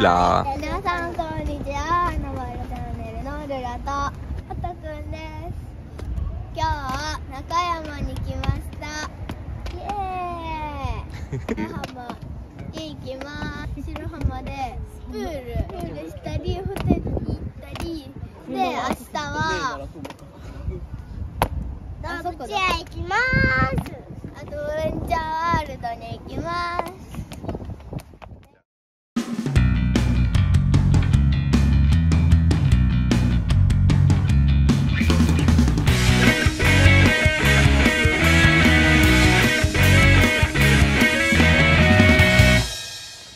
ーラー皆さんこんにちは。ノバルチャンネルのルラとはたくんです。今日は中山に来ました。イエーイ。白浜に行きます白浜でプールプールしたりホテルに行ったり。で明日は動物園行きますあとうんちゃんワールドに行きます。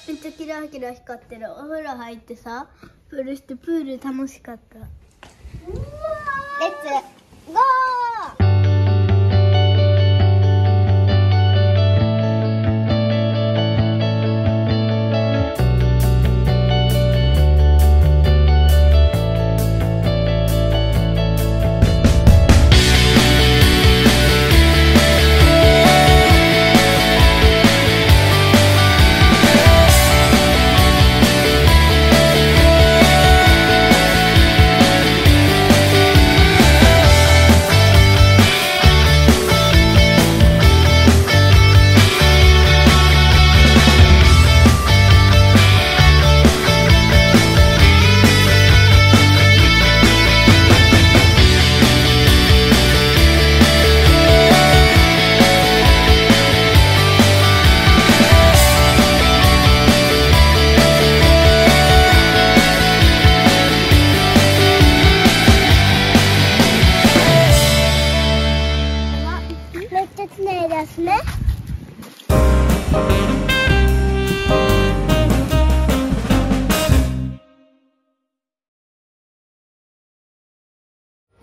めっちゃキラキラ光ってる。お風呂入ってさプールしてプール楽しかった。レッツゴー！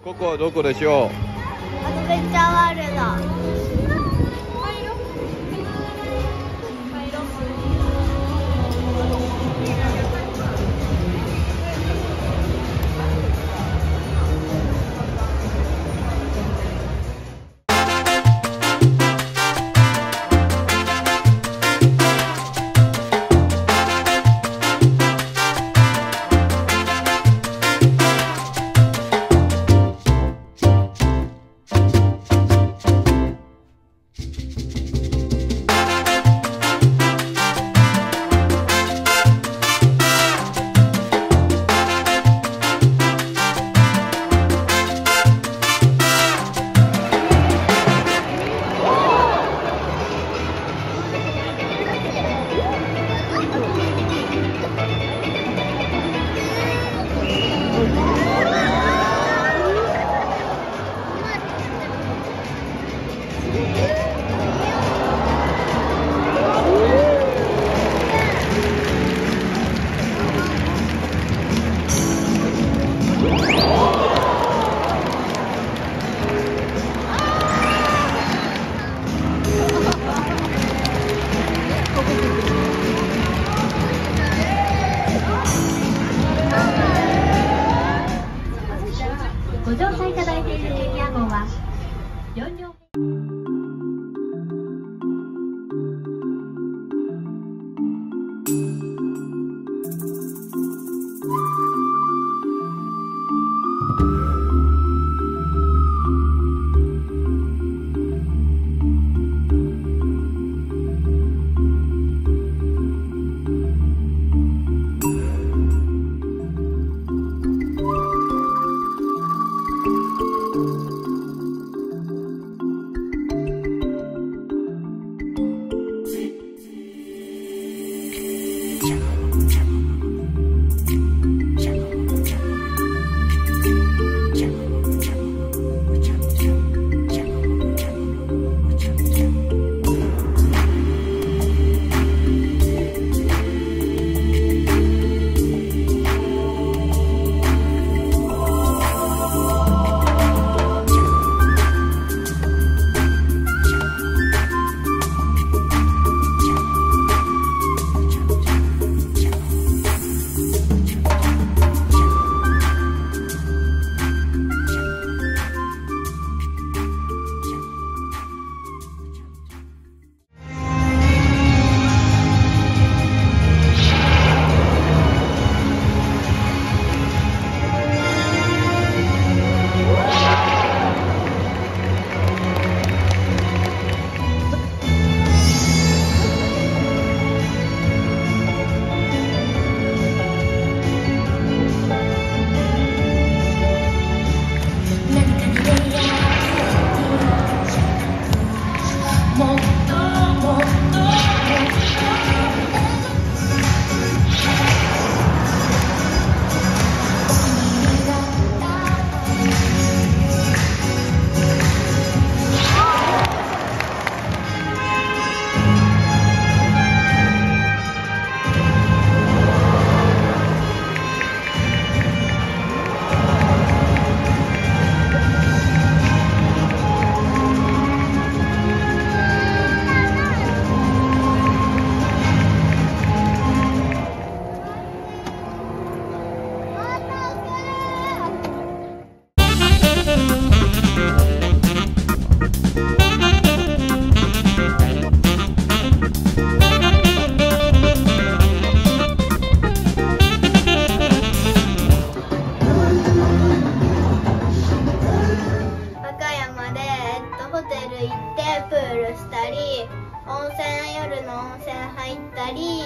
ここはどこでしょう？アドベンチャーワールド。Thank you. 温泉入ったり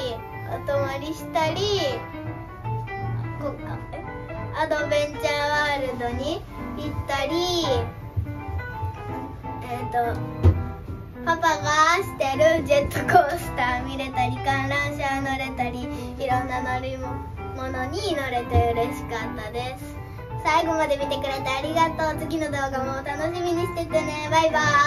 お泊まりしたりアドベンチャーワールドに行ったりえっ、とパパがしてるジェットコースター見れたり観覧車乗れたりいろんな乗り物に乗れて嬉しかったです。最後まで見てくれてありがとう。次の動画も楽しみにしててね。バイバーイ。